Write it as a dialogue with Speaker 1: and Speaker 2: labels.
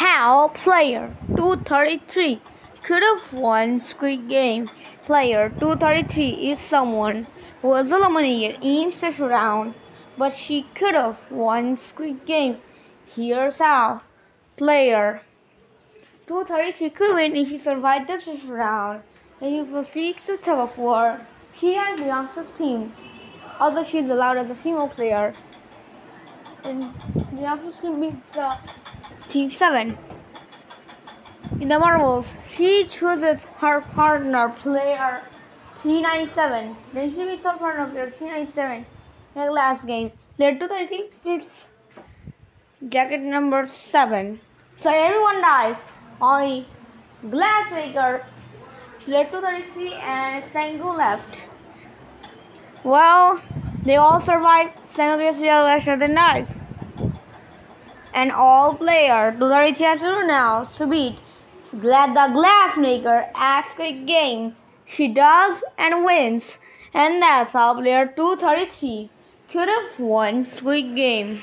Speaker 1: Now, player 233 could have won Squid Game. Player 233 is someone who was eliminated in such round, but she could have won Squid Game. Here's how. Player 233 could win if she survived this round. And he proceeds to tug of war. She has Beyonce's team. Also, is allowed as a female player. And Beyonce's team beats the Team 7. In the marbles, she chooses her partner player 397. Then she meets her partner player 397 in the last game. Player 230 picks jacket number 7. So everyone dies. Only Glassmaker, player 233 and Sang-woo left. Well, they all survived. Sang-woo gets less than dies and all player to the Richard now to beat Glad the Glassmaker at Squid Game. She does and wins, and that's how player 233 could have won Squid Game.